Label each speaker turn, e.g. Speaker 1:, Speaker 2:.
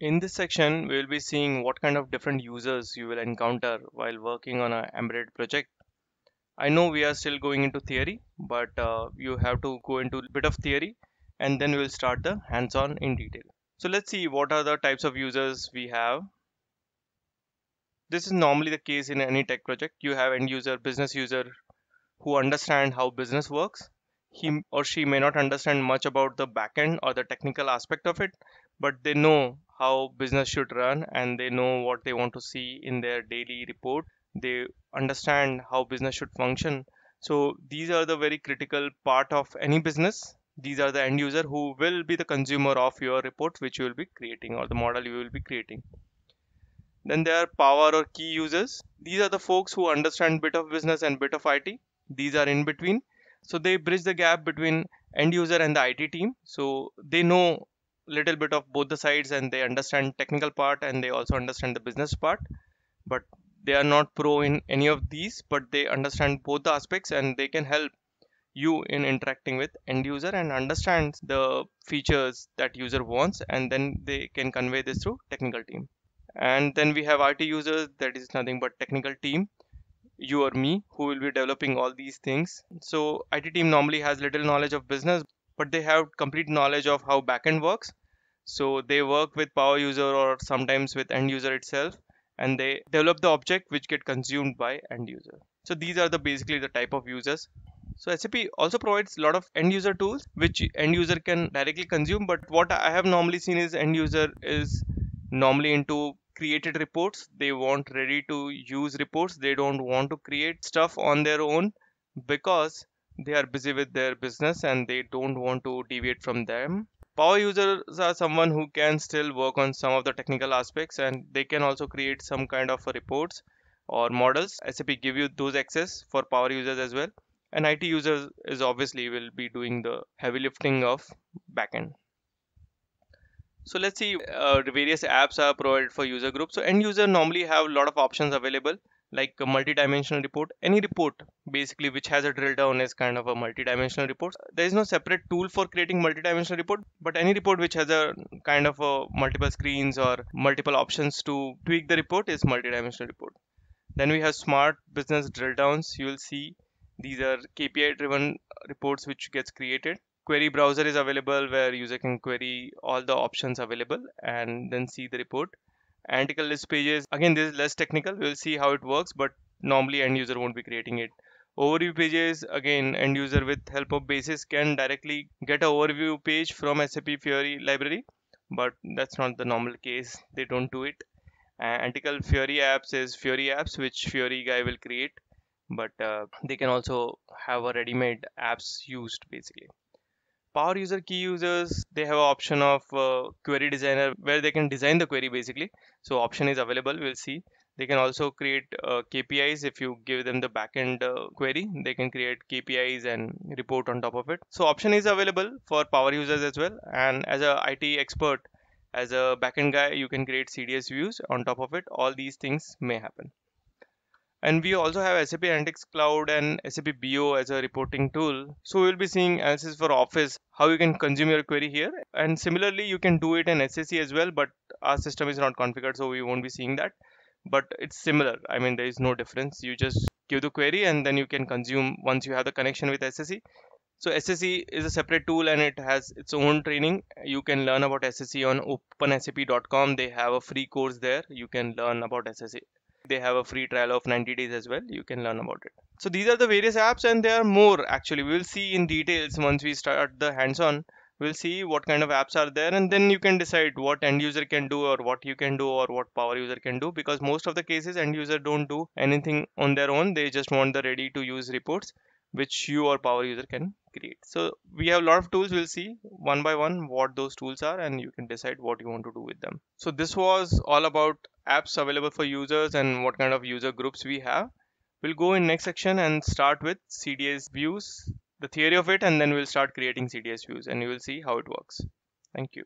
Speaker 1: In this section, we will be seeing what kind of different users you will encounter while working on an embedded project. I know we are still going into theory, but uh, you have to go into a bit of theory and then we'll start the hands-on in detail. So let's see what are the types of users we have. This is normally the case in any tech project. You have end user, business user who understand how business works. He or she may not understand much about the backend or the technical aspect of it, but they know how business should run and they know what they want to see in their daily report. They understand how business should function. So these are the very critical part of any business. These are the end user who will be the consumer of your report which you will be creating or the model you will be creating. Then there are power or key users. These are the folks who understand bit of business and bit of IT. These are in between. So they bridge the gap between end user and the IT team. So they know little bit of both the sides and they understand technical part and they also understand the business part. But they are not pro in any of these but they understand both the aspects and they can help you in interacting with end user and understand the features that user wants and then they can convey this through technical team. And then we have IT users that is nothing but technical team you or me who will be developing all these things so IT team normally has little knowledge of business but they have complete knowledge of how backend works so they work with power user or sometimes with end user itself and they develop the object which get consumed by end user. So these are the basically the type of users. So SAP also provides a lot of end user tools which end user can directly consume. But what I have normally seen is end user is normally into created reports. They want ready to use reports. They don't want to create stuff on their own because they are busy with their business and they don't want to deviate from them power users are someone who can still work on some of the technical aspects and they can also create some kind of reports or models sap give you those access for power users as well and it users is obviously will be doing the heavy lifting of backend so let's see uh, various apps are provided for user groups. So end user normally have a lot of options available like a multi-dimensional report. Any report basically which has a drill down is kind of a multi-dimensional report. There is no separate tool for creating multi-dimensional report but any report which has a kind of a multiple screens or multiple options to tweak the report is multi-dimensional report. Then we have smart business drill downs. You will see these are kpi driven reports which gets created query browser is available where user can query all the options available and then see the report. Analytical list pages again this is less technical. We'll see how it works but normally end user won't be creating it. Overview pages again end user with help of basis can directly get an overview page from sap fiori library but that's not the normal case. They don't do it. Uh, analytical fiori apps is fiori apps which fiori guy will create but uh, they can also have a ready-made apps used basically power user key users they have option of uh, query designer where they can design the query basically. So option is available we'll see. They can also create uh, kpis if you give them the backend uh, query they can create kpis and report on top of it. So option is available for power users as well. And as a it expert as a backend guy you can create cds views on top of it. All these things may happen and we also have SAP Analytics Cloud and SAP BO as a reporting tool. So we'll be seeing analysis for Office, how you can consume your query here. And similarly, you can do it in SAC as well, but our system is not configured, so we won't be seeing that. But it's similar. I mean, there is no difference. You just give the query and then you can consume once you have the connection with SAC. So SAC is a separate tool and it has its own training. You can learn about SAC on opensap.com. They have a free course there. You can learn about SAC they have a free trial of 90 days as well. You can learn about it. So these are the various apps and there are more actually. We will see in details once we start the hands-on. We'll see what kind of apps are there and then you can decide what end user can do or what you can do or what power user can do because most of the cases end user don't do anything on their own. They just want the ready to use reports which you or power user can create. So we have a lot of tools. We'll see one by one what those tools are and you can decide what you want to do with them. So this was all about apps available for users and what kind of user groups we have. We'll go in next section and start with cds views the theory of it and then we'll start creating cds views and you will see how it works. Thank you